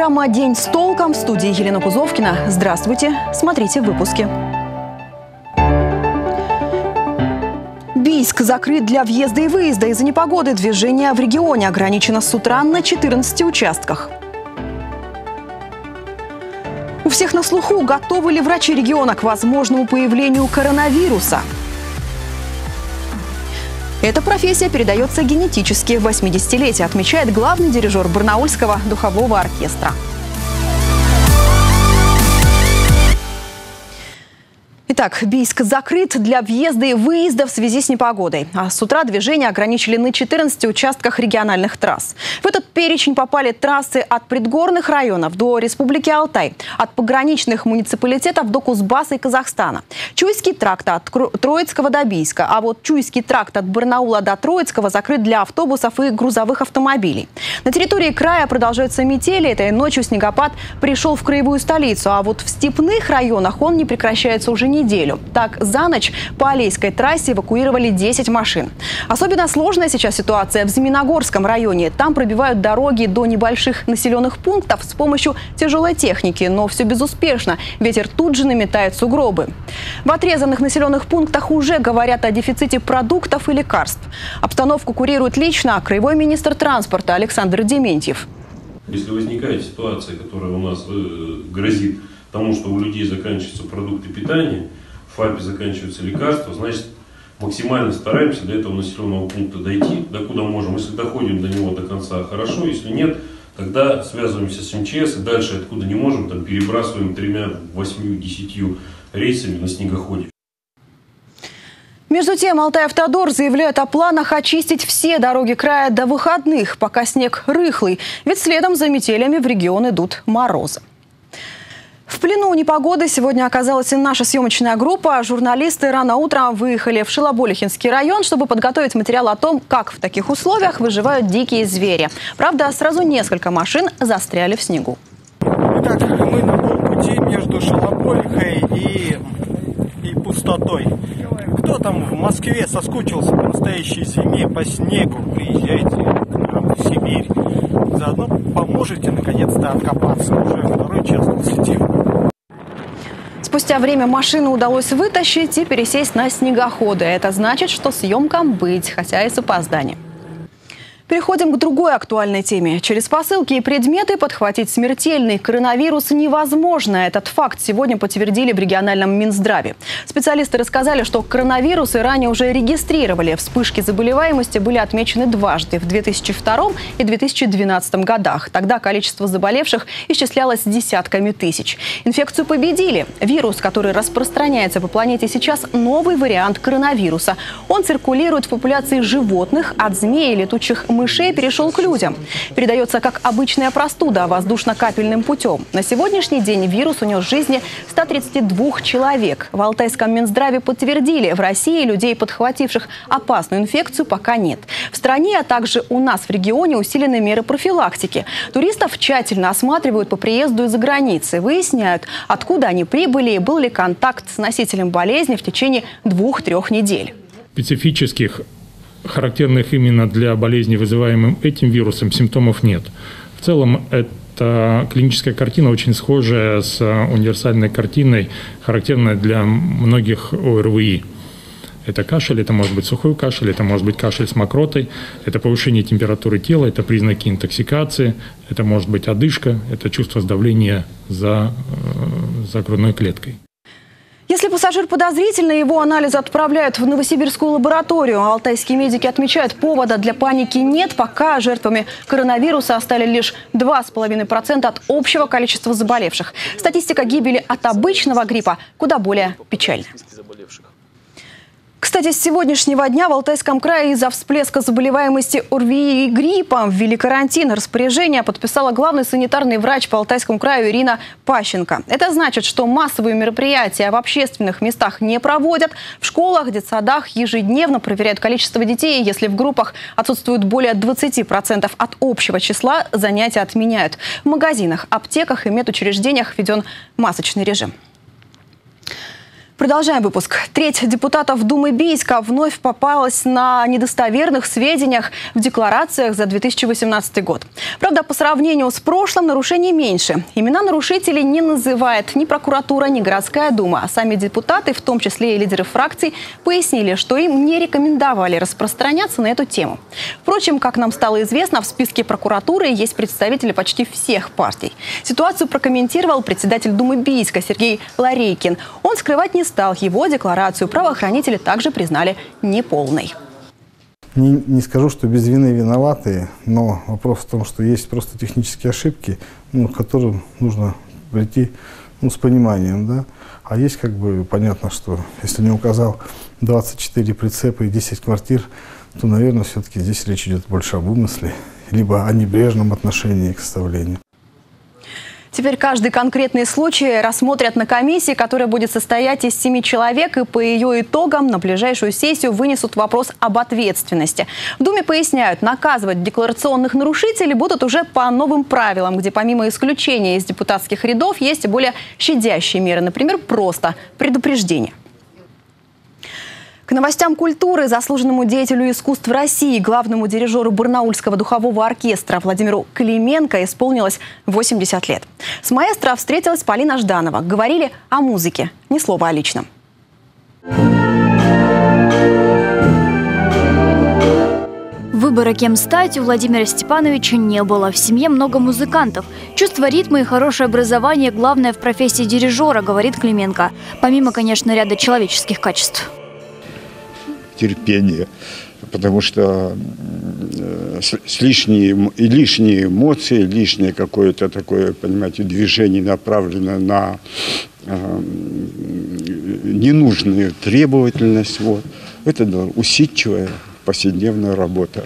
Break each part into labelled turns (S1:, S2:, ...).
S1: программа «День с толком» в студии Елена Кузовкина. Здравствуйте, смотрите в выпуске. Бийск закрыт для въезда и выезда. Из-за непогоды движение в регионе ограничено с утра на 14 участках. У всех на слуху, готовы ли врачи региона к возможному появлению коронавируса. Эта профессия передается генетически. В 80-летие отмечает главный дирижер Барнаульского духового оркестра. Итак, Бийск закрыт для въезда и выезда в связи с непогодой. А с утра движение ограничили на 14 участках региональных трасс. В этот перечень попали трассы от предгорных районов до Республики Алтай, от пограничных муниципалитетов до Кузбасса и Казахстана. Чуйский тракт от Троицкого до Бийска, а вот Чуйский тракт от Барнаула до Троицкого закрыт для автобусов и грузовых автомобилей. На территории края продолжаются метели. Этой ночью снегопад пришел в краевую столицу, а вот в степных районах он не прекращается уже не неделю. Так, за ночь по Алейской трассе эвакуировали 10 машин. Особенно сложная сейчас ситуация в Змеиногорском районе. Там пробивают дороги до небольших населенных пунктов с помощью тяжелой техники, но все безуспешно. Ветер тут же наметает сугробы. В отрезанных населенных пунктах уже говорят о дефиците продуктов и лекарств. Обстановку курирует лично краевой министр транспорта Александр Дементьев.
S2: Если возникает ситуация, которая у нас э, грозит тому, что у людей заканчиваются продукты питания, в ФАПе заканчиваются лекарства, значит, максимально стараемся до этого населенного пункта дойти, до куда можем. Если доходим до него до конца, хорошо, если нет, тогда связываемся с МЧС и дальше, откуда не можем, там перебрасываем тремя, восьмью, десятью рейсами на снегоходе.
S1: Между тем, Алтай-Автодор заявляет о планах очистить все дороги края до выходных, пока снег рыхлый. Ведь следом за метелями в регион идут морозы. В плену непогоды сегодня оказалась и наша съемочная группа. Журналисты рано утром выехали в Шилоболихинский район, чтобы подготовить материал о том, как в таких условиях выживают дикие звери. Правда, сразу несколько машин застряли в снегу.
S3: Итак, мы на полпути между Шилоболихой и, и пустотой. Кто там в Москве соскучился по настоящей зиме, по снегу, приезжайте к нам в Сибирь. Заодно поможете наконец-то откопаться. Уже второй час летим.
S1: Спустя время машину удалось вытащить и пересесть на снегоходы. Это значит, что съемкам быть, хотя и с опозданием. Переходим к другой актуальной теме. Через посылки и предметы подхватить смертельный коронавирус невозможно. Этот факт сегодня подтвердили в региональном Минздраве. Специалисты рассказали, что коронавирусы ранее уже регистрировали. Вспышки заболеваемости были отмечены дважды – в 2002 и 2012 годах. Тогда количество заболевших исчислялось десятками тысяч. Инфекцию победили. Вирус, который распространяется по планете сейчас, новый вариант коронавируса. Он циркулирует в популяции животных от змей и летучих мышей мышей перешел к людям. Передается как обычная простуда воздушно-капельным путем. На сегодняшний день вирус унес жизни 132 человек. В Алтайском Минздраве подтвердили, в России людей, подхвативших опасную инфекцию, пока нет. В стране, а также у нас в регионе усилены меры профилактики. Туристов тщательно осматривают по приезду из-за границы. Выясняют, откуда они прибыли и был ли контакт с носителем болезни в течение двух-трех недель.
S4: Специфических характерных именно для болезни, вызываемым этим вирусом, симптомов нет. В целом это клиническая картина очень схожая с универсальной картиной, характерной для многих ОРВИ. Это кашель, это может быть сухой кашель, это может быть кашель с мокротой, это повышение температуры тела, это признаки интоксикации, это может быть одышка, это чувство сдавления за, э, за грудной клеткой.
S1: Если пассажир подозрительный, его анализ отправляют в Новосибирскую лабораторию. Алтайские медики отмечают, повода для паники нет, пока жертвами коронавируса стали лишь 2,5% от общего количества заболевших. Статистика гибели от обычного гриппа куда более печальна. Кстати, с сегодняшнего дня в Алтайском крае из-за всплеска заболеваемости ОРВИ и гриппом ввели карантин. Распоряжение подписала главный санитарный врач по Алтайскому краю Ирина Пащенко. Это значит, что массовые мероприятия в общественных местах не проводят. В школах, детсадах ежедневно проверяют количество детей. Если в группах отсутствует более 20% от общего числа, занятия отменяют. В магазинах, аптеках и медучреждениях введен масочный режим. Продолжаем выпуск. Треть депутатов Думы Бийска вновь попалась на недостоверных сведениях в декларациях за 2018 год. Правда, по сравнению с прошлым нарушений меньше. Имена нарушителей не называет ни прокуратура, ни городская дума. А сами депутаты, в том числе и лидеры фракций, пояснили, что им не рекомендовали распространяться на эту тему. Впрочем, как нам стало известно, в списке прокуратуры есть представители почти всех партий. Ситуацию прокомментировал председатель Думы Бийска Сергей Ларейкин. Он скрывать не стал. Его декларацию правоохранители также признали неполной.
S5: Не, не скажу, что без вины виноватые, но вопрос в том, что есть просто технические ошибки, ну, к которым нужно прийти ну, с пониманием. Да? А есть как бы понятно, что если не указал 24 прицепа и 10 квартир, то, наверное, все-таки здесь речь идет больше об умысле, либо о небрежном отношении к составлению.
S1: Теперь каждый конкретный случай рассмотрят на комиссии, которая будет состоять из семи человек, и по ее итогам на ближайшую сессию вынесут вопрос об ответственности. В Думе поясняют, наказывать декларационных нарушителей будут уже по новым правилам, где помимо исключения из депутатских рядов есть более щадящие меры, например, просто предупреждение. К новостям культуры заслуженному деятелю искусств России, главному дирижеру Барнаульского духового оркестра Владимиру Клименко исполнилось 80 лет. С маэстро встретилась Полина Жданова. Говорили о музыке, ни слова о личном.
S6: Выбора, кем стать, у Владимира Степановича не было. В семье много музыкантов. Чувство ритма и хорошее образование – главное в профессии дирижера, говорит Клименко. Помимо, конечно, ряда человеческих качеств
S7: терпение, потому что с лишние, и лишние эмоции, лишнее какое-то такое, понимаете, движение направлено на э, ненужную требовательность. Вот. Это да, усидчивая повседневная работа.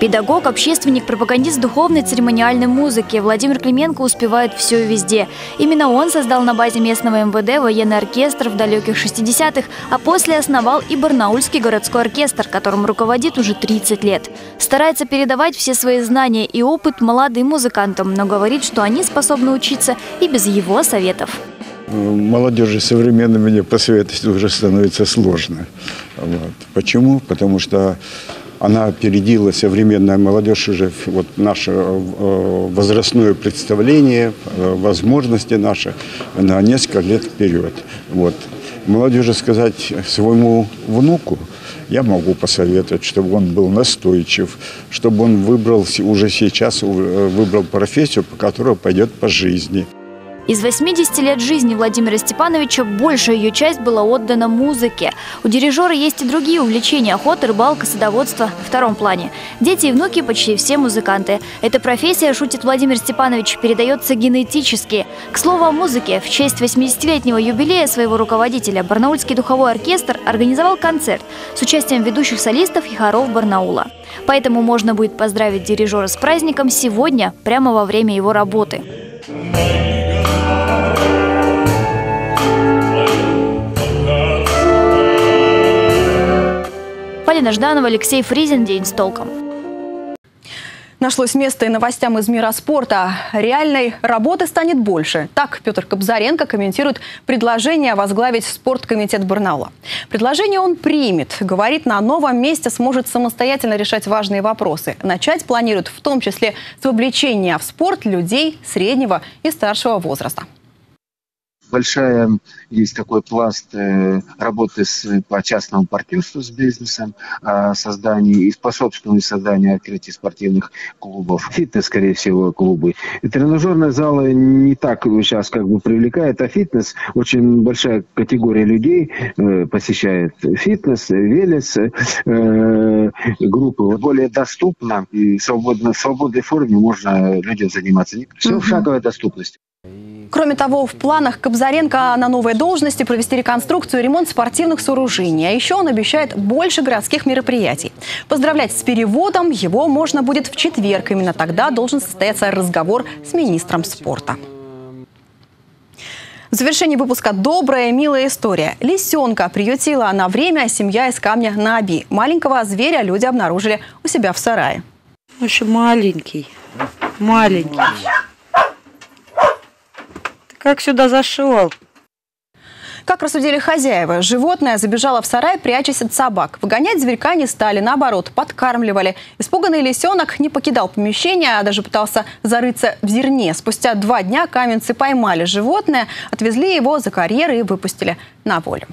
S6: Педагог, общественник, пропагандист духовной церемониальной музыки. Владимир Клименко успевает все и везде. Именно он создал на базе местного МВД военный оркестр в далеких 60-х, а после основал и Барнаульский городской оркестр, которым руководит уже 30 лет. Старается передавать все свои знания и опыт молодым музыкантам, но говорит, что они способны учиться и без его советов
S7: молодежи современной мне посоветовать уже становится сложно. Вот. Почему? Потому что она опередила современная молодежь уже вот наше э, возрастное представление, э, возможности наши на несколько лет вперед. Вот. Молодежи сказать своему внуку, я могу посоветовать, чтобы он был настойчив, чтобы он выбрал уже сейчас э, выбрал профессию, по которой пойдет по жизни.
S6: Из 80 лет жизни Владимира Степановича большая ее часть была отдана музыке. У дирижера есть и другие увлечения – охота, рыбалка, садоводство – в втором плане. Дети и внуки почти все музыканты. Эта профессия, шутит Владимир Степанович, передается генетически. К слову о музыке, в честь 80-летнего юбилея своего руководителя Барнаульский духовой оркестр организовал концерт с участием ведущих солистов и хоров Барнаула. Поэтому можно будет поздравить дирижера с праздником сегодня, прямо во время его работы. Полина Жданова, Алексей Фризин. День с толком.
S1: Нашлось место и новостям из мира спорта. Реальной работы станет больше. Так Петр Кобзаренко комментирует предложение возглавить спорткомитет Барнаула. Предложение он примет. Говорит, на новом месте сможет самостоятельно решать важные вопросы. Начать планирует в том числе с вовлечения в спорт людей среднего и старшего возраста
S8: большая есть такой пласт э, работы с, по частному партнерству с бизнесом, э, создание и способствование созданию открытия спортивных клубов. Фитнес, скорее всего, клубы. И тренажерные залы не так сейчас как бы привлекает, а фитнес очень большая категория людей э, посещает фитнес, велес, э, группы. Более доступно и свободно, в свободной форме можно людям заниматься. Все в шаговой доступности.
S1: Кроме того, в планах Кобзаренко на новой должности провести реконструкцию и ремонт спортивных сооружений. А еще он обещает больше городских мероприятий. Поздравлять с переводом его можно будет в четверг. Именно тогда должен состояться разговор с министром спорта. В завершении выпуска добрая, милая история. Лисенка приютила на время семья из камня на Оби. Маленького зверя люди обнаружили у себя в сарае.
S9: Еще маленький, маленький. Как сюда зашел?
S1: Как рассудили хозяева, животное забежало в сарай, прячась от собак. Выгонять зверька не стали, наоборот, подкармливали. Испуганный лисенок не покидал помещение, а даже пытался зарыться в зерне. Спустя два дня каменцы поймали животное, отвезли его за карьеры и выпустили на волю.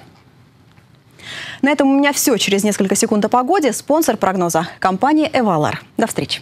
S1: На этом у меня все. Через несколько секунд о погоде. Спонсор прогноза – компания «Эвалар». До встречи.